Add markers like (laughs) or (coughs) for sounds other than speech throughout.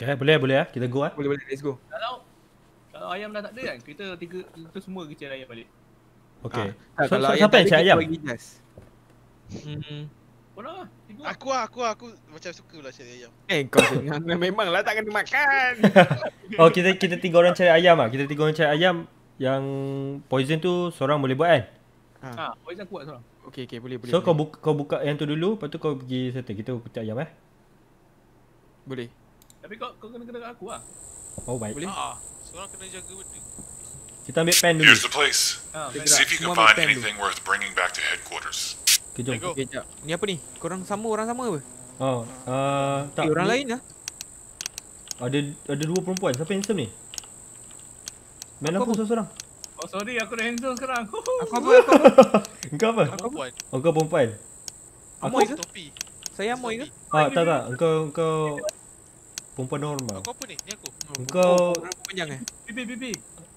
Okay, boleh boleh ah. Kita go ah. Boleh boleh let's go. Kalau kalau ayam dah tak ada kan, kita tiga kita semua cari ayam balik. Okay. Ah, So, kalau so, ayam siapa yang cari ayam? bagi jas. Hmm. Kau lah, tiga. Aku lah, aku lah, aku macam suka lah cari ayam. (laughs) Eh kau jangan memanglah tak kena makan. (laughs) Oh, kita kita tiga orang cari ayam ah. Kita tiga orang cari ayam yang poison tu seorang boleh buat kan? Ha, poison kuat seorang. Okey okey boleh boleh. So kau boleh. buka kau buka yang tu dulu, lepas tu kau pergi settle. Kita petik ayam eh. boleh. Tapi kau kau kena kena kat aku lah. Oh baik. Boleh. Ah, seorang kena jaga benda. Kita ambil pen dulu. Here's the place. Ha. See if you can find makan dulu. anything worth bringing back to headquarters. Okay, jom. Okey jap. Ni apa ni? Korang sama orang sama apa? Oh, uh, tak. Eh, orang ni lain lah. Ada ada dua perempuan. Siapa yang handsome ni? Main lampu seorang-seorang. Oh sorry aku dah handsome sekarang. (laughs) Aku apa? Aku apa? (laughs) Engkau apa? Perempuan. Oh, kau perempuan. Amoy ke? Topi. Saya amoy ke? Ah, tak tak. Engkau engkau perempuan normal. Aku apa ni? Ni aku. Engkau Rambut panjang eh? Bibi bibi.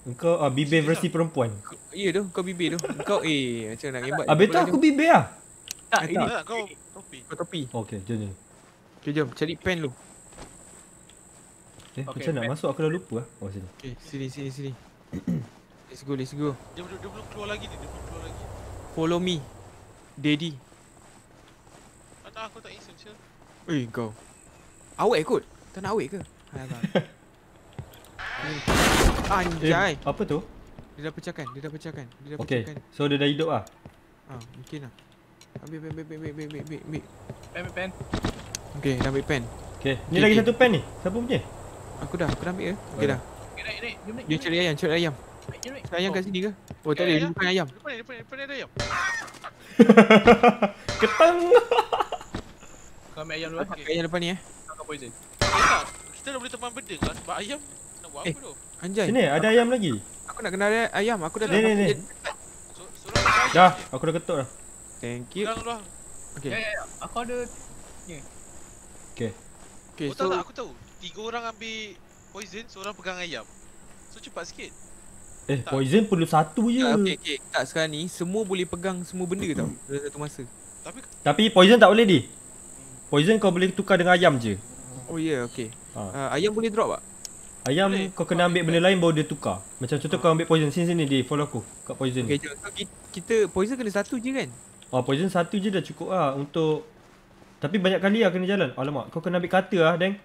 engkau ah bibir versi perempuan. Ya tu, kau bibir tu. Kau eh macam nak gembat. Habis tu aku bibir ah. Tak, Eh, ini Tak, kau topi. Kau topi. Okey, jom jom. Okay, jom cari pen dulu. Eh, Okey, macam nak masuk aku dah lupa ah. Oh, sini. Okay, sini sini sini. let's go, let's go. Dia, belum- dia belum keluar lagi ni, dia belum keluar lagi. Follow me. Daddy. Mana aku tak essential. Eh kau. Awet kot. Tak nak awet ke? Hai abang. (laughs) Anjay. Eh, apa tu? Dia dah pecahkan, dia dah pecahkan. Dia dah Okey. pecahkan. So dia dah hidup ah. Ah, mungkin lah. Ambil pen, ambil, ambil, ambil, ambil, ambil, ambil. pen pen pen. Okey, dah ambil pen. Okey. Ni Okey, lagi okey. satu pen ni. Siapa punya? Aku dah, aku dah ambil ke? Okey Oh, dah. Okay, naik naik. Jom naik. Dia cari ayam, cari ayam. naik. Jom naik. Cari ayam Oh, kat sini ke? Oh, tak Eh, ada, dia ayam. bukan ayam. Depan ni, depan ni, depan ni ada ayam. Ketang. Kau ambil ayam dulu. Okay. ayam depan ni eh. Kau poison. Eh, tak. Kita dah boleh teman benda lah sebab ayam nak buat Eh. apa tu? Anjay. Sini ada ayam lagi. Aku nak kena ayam. Aku dah Ni, ni, ni. Dah, aku dah ketuk dah. Thank you. Sekarang lah. Okey. Ya ya ya. Aku ada Okey. Okey, Oh, tak, so tak, aku tahu. Tiga orang ambil poison, seorang pegang ayam. So cepat sikit. Eh, Tak. poison perlu satu je. Tak, okey, okey. Tak sekarang ni semua boleh pegang semua benda tau dalam satu masa. Tapi Tapi poison tak boleh di. Poison kau boleh tukar dengan ayam je. Oh ya, yeah, okey. Ha. Uh, ayam boleh drop tak? Ayam Boleh. kau kena ambil benda lain baru dia tukar. Macam contoh kau ambil poison sini sini di follow aku kat poison. Okey, kita poison kena satu je kan? Oh, poison satu je dah cukup lah untuk tapi banyak kali lah kena jalan. Alamak, kau kena ambil kata lah, Deng.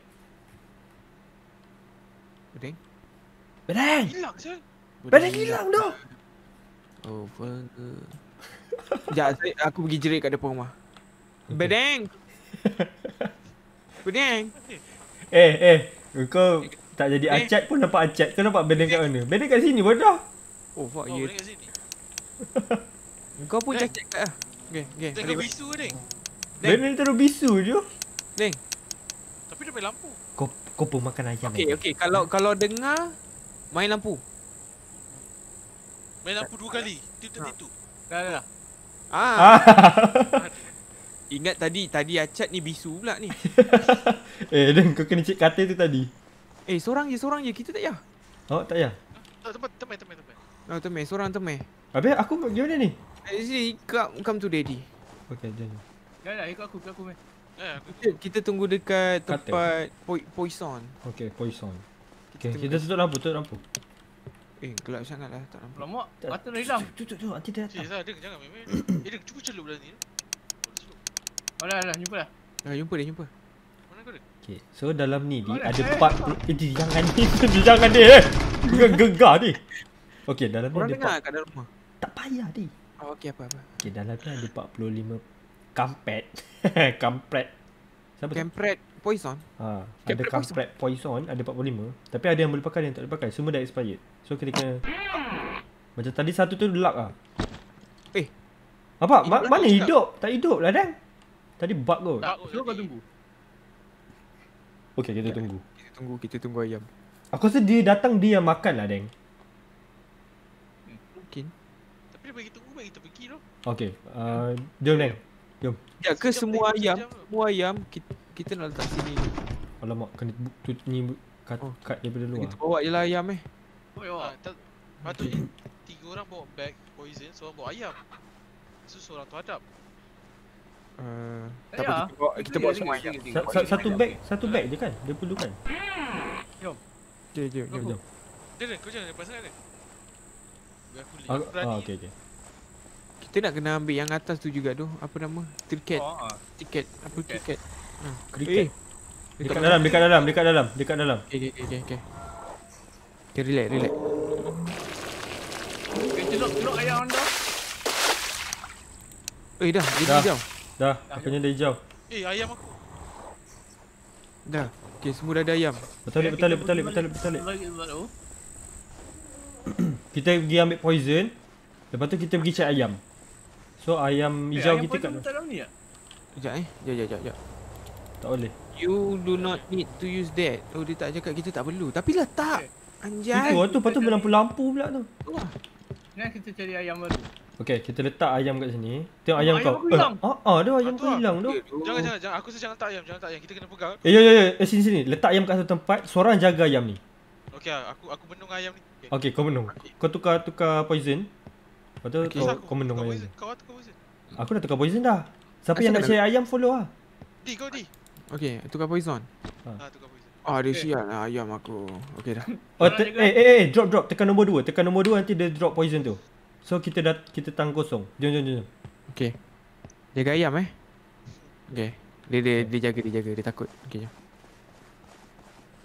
Bedeng. Bedeng! hilang. Bedeng hilang dah. Oh, burger. (laughs) Sekejap, aku pergi jerit kat depan rumah. Bedeng! (laughs) Bedeng! Eh, eh. Kau tak jadi Eh. acat pun nampak acat. Kau nampak bedeng kat mana? Bedeng kat sini bodoh. Oh, fuck, Oh, sini. (laughs) Kau pun cacat kat lah. Okay, okay. Balik. bisu deng. Deng. Bedeng terus bisu je. Deng. Tapi dia main lampu. Kau kau pun makan ayam. Okay, okay. Kalau kalau dengar, main lampu. Main lampu dua kali. Dia tertitu. dah dah dah. Ah, (laughs) Ah. Ingat tadi, tadi acat ni bisu pula ni. (laughs) eh, Deng kau kena cek kata tu tadi. Eh, seorang je, seorang je. Kita tak payah. Oh, tak payah. Tak, tempat, tempat, tempat, tempat. Oh, temeh. Seorang temeh. Habis aku gimana ni? Eh, sini, come, come to daddy. Okey, jom. Dah dah ikut aku ikut aku main. Eh, aku Kita, kita tunggu dekat Kata. tempat poi, poison. Okey, poison. Okey, tunggu kita tutup lampu, tutup lampu. Eh, gelap sangat lah. Tak nampak. Tak- mata dah hilang. Tutup, tutup, nanti dia Cik datang. Deng jangan main-main. Eh, Deng cuba celup dalam ni. Oh dah dah jumpa dah. Ah, jumpa dia, jumpa. Mana kau Deng? Okey, so dalam ni di Oh, dah. ada Eh, 40 eh di, jangan ni, (laughs) di, jangan ni eh. Jangan gegar ni. Okey, dalam ni ada dengar empat- kat dalam rumah? tak payah di. Oh, okey apa-apa. Okey, dalam ni ada 45 kampret. (laughs) kampret. Siapa tu? Campret poison. Ha, ada Kampret kampret poison ada 45, tapi ada yang boleh pakai ada yang tak boleh pakai. Semua dah expired. So kita kena Macam tadi satu tu luck ah. Eh. Apa? Ma- mana hidup? Tak hidup lah Dan. Tadi bug kot. Tak, suruh kau tunggu. Okey, kita tunggu. Kita tunggu, kita tunggu ayam. Aku rasa dia datang dia yang makan lah, Deng. Mungkin. Tapi dia bagi tunggu, bagi kita pergi tu. Okey, uh, jom Deng. Ya ke Sejam semua ayam, semua ayam kita, kita nak letak sini. Alamak, kena bu- tu, ni bu- cut, Oh. cut daripada luar. Kita bawa je lah ayam eh. Oh ya. Ha, tak, patutnya tiga orang bawa bag poison, seorang bawa ayam. So seorang tu hadap. Uh, Tak apa, payah. kita bawa, kita bawa semua satu bag, satu bag je kan? Dia perlukan. Jom, jom, jom. Jom. Dia kau jangan pasal dia. Biar aku lihat berani. ah, okey okey. Kita nak kena ambil yang atas tu juga tu. Apa nama? Tiket. Oh, ah. Tiket. Apa Tiket. tiket? Kriket. Eh, Dekat dalam, dekat dalam, dekat dalam, dekat dalam. Okay, okay, okay, okay. Okay, relax, relax. Okay, celok, celok ayam anda. Eh, dah. Dia Dah. Dah, apanya dah hijau. Eh ayam aku. Dah. Okay, semua dah ada ayam. Bertalik, bertalik, bertalik, bertalik, bertalik. Balik, balik, oh. Kita pergi ambil poison. Lepas tu kita pergi cari ayam. So ayam Eh, hijau ayam kita kat tak ni tak? Sekejap eh. Sekejap, sekejap, sekejap. tak boleh. You do not need to use that. Oh, dia tak cakap kita tak perlu. Tapi letak. Anjay. Itu tu lepas tu lampu-lampu pula tu. Wah. Ni kita cari ayam baru. Okey, kita letak ayam kat sini. Tengok Oh, ayam ayam kau. aku hilang. Eh, ah, ah, dah ayam Ah, tu kau lah. hilang tu. Jangan jangan jangan. Aku rasa jangan tak ayam, jangan tak ayam. Kita kena pegang. Eh, ya, ya, ya. Eh, sini, sini. Letak ayam kat satu tempat. Seorang jaga ayam ni. Okey ah, aku aku menung ayam ni. Okey. Okey, kau menung. Kau tukar tukar poison. Lepas tu Okey. kau, Aku- kau menung ayam poison. Kau tukar poison. Aku dah tukar poison dah. Siapa Asal yang nak cari ayam follow lah. Di kau di. Okay, tukar poison. Ah tukar poison. Ah, dia Okay. sial lah ayam aku. Okay dah. Oh, eh, eh, eh, drop, drop. Tekan nombor 2. Tekan nombor 2 nanti dia drop poison tu. So kita dah kita tang kosong. Jom, jom, jom. jom. Okay. Jaga ayam eh. Okay. Dia dia dia jaga dia jaga dia takut. Okay jom.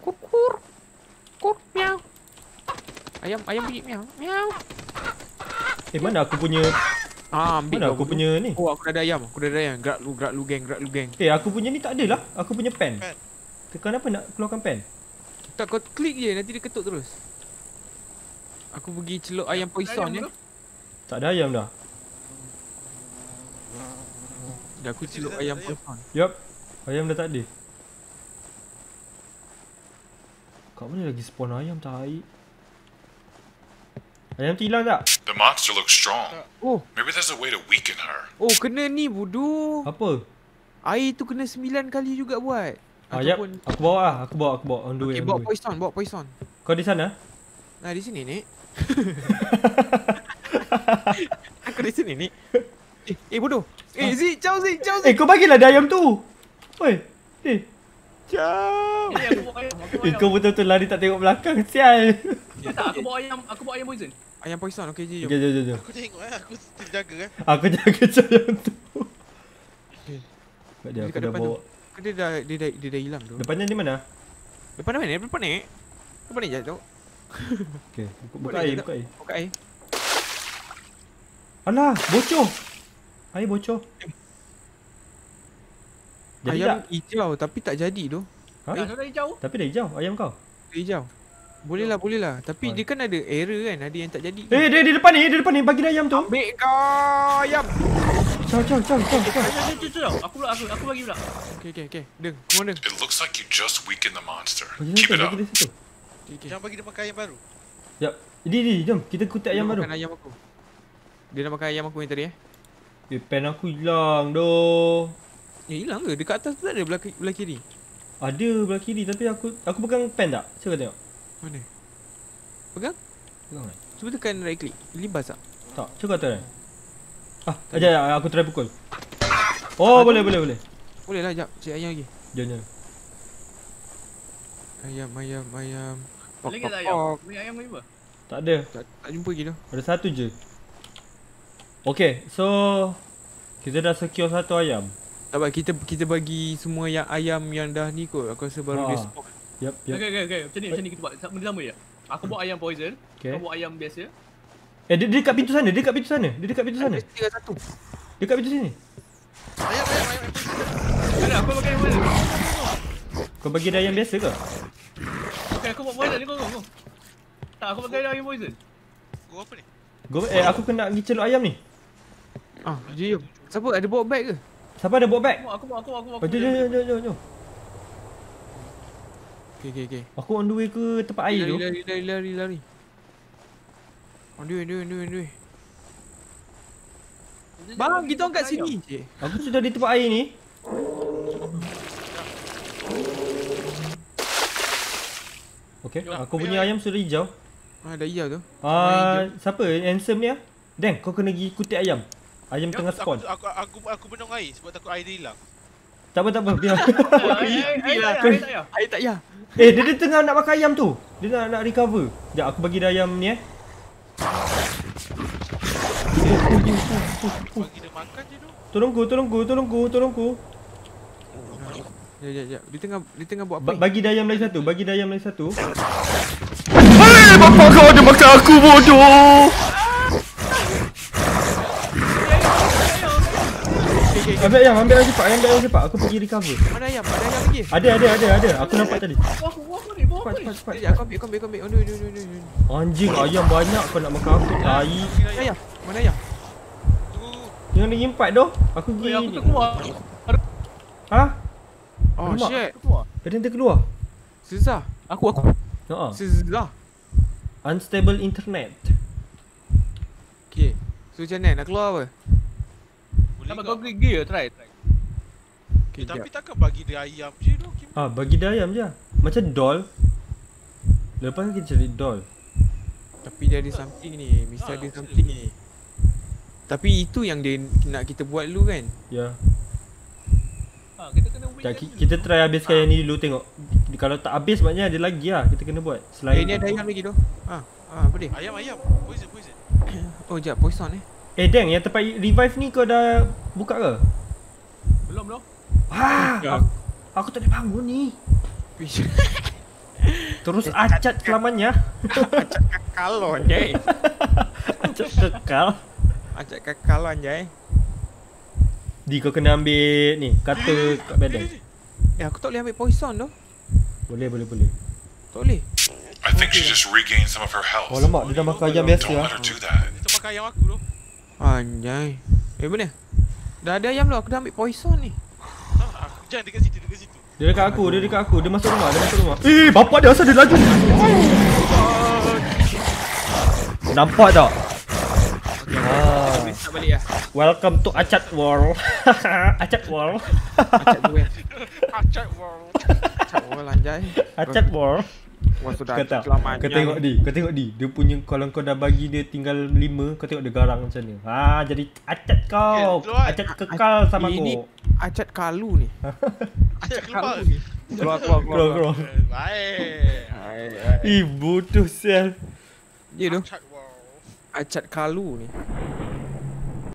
Kur kur. Kur miau. Ayam ayam bunyi miau. Miau. Eh, mana aku punya Ah, ambil mana aku dulu. punya ni? Oh, aku dah ada ayam. Aku dah ada ayam. Gerak lu, gerak lu geng, gerak lu geng. Eh, aku punya ni tak ada lah. Aku punya pen. Pen. Tekan apa nak keluarkan pen? Tak kau klik je nanti dia ketuk terus. Aku pergi celok ayam poison ya. Tak ada ayam dah. Dah aku dah, ayam ayam. poison. Yup. Ayam dah tak ada. Kat mana lagi spawn ayam tai? Ayam tu hilang tak? The monster looks strong. Oh, Maybe there's a way to weaken her. oh kena ni bodoh. Apa? Air tu kena 9 kali juga buat. Ah, yap. Ataupun Aku bawa lah. Aku bawa, aku bawa. On the way, okay, bawa poison, bawa poison. Kau di sana? Nah, di sini, Nek. (laughs) (laughs) Aku di sini, Nek. Eh, eh bodoh. Eh, Zik, jauh Zik, jauh Eh, Zik. kau bagilah dia ayam tu. Oi. Eh. Jauh. Ini aku bawa ayam. Aku bawa Eh, ayam. kau betul-betul lari tak tengok belakang. Sial. Ya tak, aku bawa ayam. Aku bawa ayam poison. Ayam poison, okey je. Okay, jom. jom, jom. Aku tengok eh, aku still jaga eh. Aku jaga (laughs) ayam tu. Okay. Sebab dia, aku dah bawa. tu. Dia dah, dia dah, dia dah hilang tu. Depannya di mana? Depan mana? Depan Nek. Depan Nek jatuh. Okay. Buka, air, buka air. Buka air. Alah, bocor. Air bocor. Jadi ayam tak? hijau tapi tak jadi tu. Ha? Dah dah hijau. Tapi dah hijau ayam kau. Dia hijau. Boleh lah, boleh lah. Tapi Ah. dia kan ada error kan. Ada yang tak jadi. Eh, dia di depan ni, dia depan ni. Bagi dia ayam tu. Ambil kau ayam. Ciao, ciao. Cucuk, cucuk tau. Aku pula, aku, aku bagi pula. Okay, okay, okay. Deng, come on Deng. It looks like you just weakened the monster. Bagi Keep it up. bagi dia situ. Okay, okay. Jangan bagi dia makan ayam baru. Jap. Di, di, jom. Kita kutip ayam baru. Makan ayam aku. Dia nak makan ayam aku yang tadi eh. Eh, pen aku hilang doh. Eh, hilang ke? Dekat atas tu tak ada belah, ki- belah kiri. Ada belah kiri tapi aku aku pegang pen tak? Cuba tengok. Mana? Pegang? Pegang tak? Cuba tekan right click. Libas tak? Tak, cuba try. Ah, aja aku try pukul. Oh, boleh boleh boleh. Boleh lah, jap. Cik ayam lagi. Jom jom. Ayam, ayam, ayam. Pok, Lagi pok, tak ayam? pok. Bagi ayam lagi apa? Tak ada. Tak, tak jumpa lagi tu. Ada satu je. Okay, so kita dah secure satu ayam. Tak apa, kita kita bagi semua yang ayam yang dah ni kot. Aku rasa baru Ah. dia spawn. Yep, yep. Okay, okay, okay. Macam ni, macam ni kita buat. Benda sama je. Aku bawa ayam poison. Okay. Kau bawa ayam biasa. Eh, dia, dia dekat pintu sana, dia dekat pintu sana. Dia dekat pintu sana. Tinggal satu. Dekat pintu sini. Ayam ayam ayam. Mana? Aku pakai ayam poison. Kau bagi dia ayam biasa ke? Okay, aku bawa poison ni kau, kau, kau. Tak, aku pakai ayam poison. Gua apa ni? Go, eh, aku kena pergi celuk ayam ni. Ah, jom. Siapa ada bawa bag ke? Siapa ada bawa bag? Aku, aku, aku, aku, Oh, aku. jom, jom, jom, jom, jom, jom. Okay, okay, okay. Aku on the way ke tempat air tu. Lari, lari, lari, lari. On the way, on the way, on the way, on the way. Bang, kita orang kat sini. Aku sudah di tempat air ni. Okay, Jom, aku punya ayam. ayam sudah hijau. Ah, dah hijau tu. Ah, siapa? Handsome ni ah? Dan kau kena pergi kutip ayam. Ayam Ya, tengah spawn. aku, aku, aku benung air sebab takut air dia hilang. Tak apa tak apa biar. Air, tak ya. eh dia, dia tengah nak makan ayam tu. Dia nak nak recover. Sekejap aku bagi dia ayam ni eh. Bagi dia makan je tu. Tolongku, tolongku, tolongku, tolongku. Ya ya ya. Dia tengah dia tengah buat apa? Ba- bagi dia ayam lagi satu, bagi dia ayam lagi satu. Hei, bapak kau ada makan aku bodoh. Ambil ayam, ambil ayam cepat, ambil ayam cepat. Aku pergi recover. Mana ayam? Ada ayam lagi? Ada, ada, ada, ada. Aku nampak tadi. Buah aku, buah aku ni, buah Cepat, aku ni. cepat, cepat. Sekejap, aku ambil, aku ambil, aku ambil. Oh, no, no, no, no. Anjing, ayam banyak kau nak makan aku. Tai. Bagi dia Ayam? Mana ayam? Yang lagi empat tu. Aku pergi. aku terkeluar. Ha? Oh, Alamak. shit. Ada yang terkeluar. Susah. Aku, aku. Ha. Susah. Unstable internet. Okay. So, macam mana? Nak keluar apa? Boleh kau? gigi ya, try. try. Okay, Eh, tapi takkan bagi dia ayam je tu. Kim. Ah, bagi dia ayam je. Macam doll. Lepas ni kita cari doll. Tapi dia ada something ni. Mesti Ah, ada something ni. Tapi itu yang dia nak kita buat dulu kan? Ya. Ha, kita kena win. Yeah. Kita try habiskan yang ni dulu tengok. Kalau tak habis maknanya ada lagi lah. Kita kena buat. Eh, Selain ni ada tu. ayam lagi tu. Ah, ah, apa dia? Ayam, ayam. Poison, poison. (coughs) Oh, jap. Poison eh. Eh, Deng, yang tempat revive ni kau dah buka ke? Belum, belum. Ah, Ya. aku, aku tak boleh bangun ni. (laughs) Terus acat selamanya. Kalau anjay. (laughs) Acat kekal. Ajak kakal anjay. Di kau kena ambil ni, kata kat badan. Eh, aku tak boleh ambil poison tu. Boleh, boleh, boleh. Tak boleh. I think she just regained some of her health. Oh, lemak. Dia dah makan ayam biasa Don't lah. let her do that. Itu makan ayam aku tu. Anjay. Eh, mana? Dah ada ayam tu. Aku dah ambil poison ni. Aku jangan dekat situ, dekat situ. Dia dekat aku, dia dekat aku. Dia masuk rumah, dia masuk rumah. Eh, bapak dia asal dia laju. Nampak tak? Ah, balik lah. welcome to Acat World. (laughs) Acat World. Tu kan. Acak wow. Acak wall anjay. Acat World. Wah, sudah Kau tahu, selamat. kau tengok di, kau tengok di. Dia punya kalau kau dah bagi dia tinggal lima, kau tengok dia garang macam ni. Ha, jadi acat kau. Okay, keluar. Acat kekal sama Ini aku. Acat kalu ni. (laughs) Acak keluar. Keluar, keluar, Keluar, keluar. Baik. Hai, hai. Ih, bodoh sel. Dia tu. Acat kalu ni.